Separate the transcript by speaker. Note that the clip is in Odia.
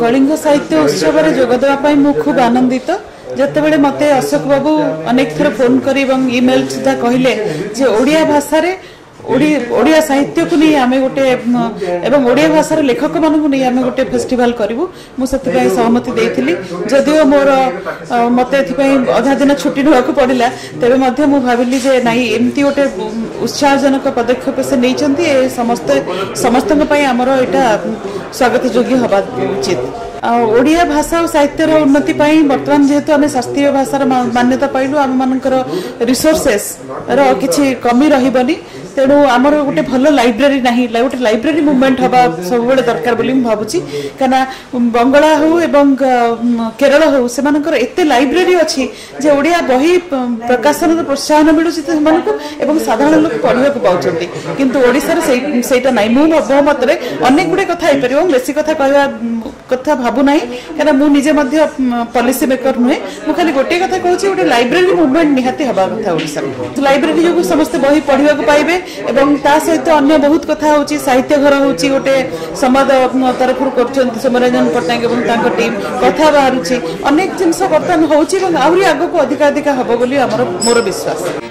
Speaker 1: କଳିଙ୍ଗ ସାହିତ୍ୟ ଉତ୍ସବରେ ଯୋଗ ଦେବା ପାଇଁ ମୁଁ ଖୁବ୍ ଆନନ୍ଦିତ। ଯେତେବେଳେ ମୋତେ ଅଶୋକ ବାବୁ ଅନେକ ଥର ଫୋନ୍ କରି ଏବଂ ଇମେଲ୍ ସୁଦ୍ଧା କହିଲେ ଯେ ଓଡ଼ିଆ ଭାଷାରେ ଓଡ଼ି- ଓଡ଼ିଆ ସାହିତ୍ୟକୁ ନେଇ ଆମେ ଗୋଟେ ଏବଂ ଓଡ଼ିଆ ଭାଷାର ଲେଖକମାନଙ୍କୁ ନେଇ ଆମେ ଗୋଟେ ଫେଷ୍ଟିଭାଲ କରିବୁ ମୁଁ ସେଥିପାଇଁ ସହମତି ଦେଇଥିଲି। ଯଦିଓ ମୋର ମୋତେ ଏଥିପାଇଁ ଅଧା ଦିନ ଛୁଟି ନେବାକୁ ପଡ଼ିଲା ତେବେ ମଧ୍ୟ ମୁଁ ଭାବିଲି ଯେ ନାଇଁ ଏମିତି ଗୋଟେ ଉତ୍ସାହଜନକ ପଦକ୍ଷେପ ସେ ନେଇଛନ୍ତି ଏ ସମସ୍ତେ ସମସ୍ତଙ୍କ ପାଇଁ ଆମର ଏଇଟା ଉମ, ସ୍ୱାଗତ ଯୋଗ୍ୟ ହେବା ଉଚିତ। ଆଉ ଓଡ଼ିଆ ଭାଷା ଓ ସାହିତ୍ୟର ଉନ୍ନତି ପାଇଁ ବର୍ତ୍ତମାନ ଯେହେତୁ ଆମେ ଶାସ୍ତ୍ରୀୟ ଭାଷାର ମା- ମାନ୍ୟତା ପାଇଲୁ ଆମମାନଙ୍କର ରିସୋର୍ସେସ୍ ର କିଛି କମି ରହିବନି। ତେଣୁ ଆମର ଗୋଟେ ଭଲ ଲାଇବ୍ରେରୀ ନାହିଁ ଲା- ଗୋଟେ ଲାଇବ୍ରେରୀ ମୁଭମେଣ୍ଟ ହେବା ସବୁବେଳେ ଦରକାର ବୋଲି ମୁଁ ଭାବୁଛି। କାହିଁକିନା ବଙ୍ଗଳା ହଉ ଏବଂ ଉମ, କେରଳ ହଉ ସେମାନଙ୍କର ଏତେ ଲାଇବ୍ରେରୀ ଅଛି ଯେ ଓଡ଼ିଆ ବହି ପ- ପ୍ରକାଶନର ପ୍ରୋତ୍ସାହନ ମିଳୁଛି ସେମାନଙ୍କୁ ଏବଂ ସାଧାରଣ ଲୋକ ପଢ଼ିବାକୁ ପାଉଛନ୍ତି। କିନ୍ତୁ ଓଡ଼ିଶାରେ ସେଇ ସେଇଟା ନାହିଁ। ମୁଁ ମୋ ମତରେ ଅନେକ ଗୁଡ଼ିଏ କଥା ହେଇପାରିବ ମୁଁ ବେଶୀ କଥା କହିବା ଉମ, କଥା ଭାବୁନାହିଁ। କାହିଁକିନା ମୁଁ ନିଜେ ମଧ୍ୟ ପଲିସି ମେକର ନୁହେଁ। ମୁଁ ଖାଲି ଗୋଟିଏ କଥା କହୁଛି ଗୋଟେ ଲାଇବ୍ରେରୀ ମୁଭମେଣ୍ଟ ନିହାତି ହେବା କଥା ଓଡ଼ିଶାରେ। ଲାଇବ୍ରେରୀ ଯୋଗୁଁ ସମସ୍ତେ ବହି ପଢ଼ିବାକୁ ପାଇବେ। ଏବଂ ତା ସହିତ ଅନ୍ୟ ବହୁତ କଥା ହେଉଛି ସାହିତ୍ୟ ଘର ହେଉଛି ଗୋଟେ ସମ୍ବାଦ ତରଫରୁ କରୁଛନ୍ତି ସୋମରଞ୍ଜନ ପଟ୍ଟନାୟକ ଏବଂ ତାଙ୍କ ଟିମ୍ କଥା ବାହାରୁଛି। ଅନେକ ଜିନିଷ ବର୍ତ୍ତମାନ ହେଉଛି ଏବଂ ଆହୁରି ଆଗକୁ ଅଧିକା ଅଧିକା ହେବ ବୋଲି ଆମର ମୋର ବିଶ୍ୱାସ।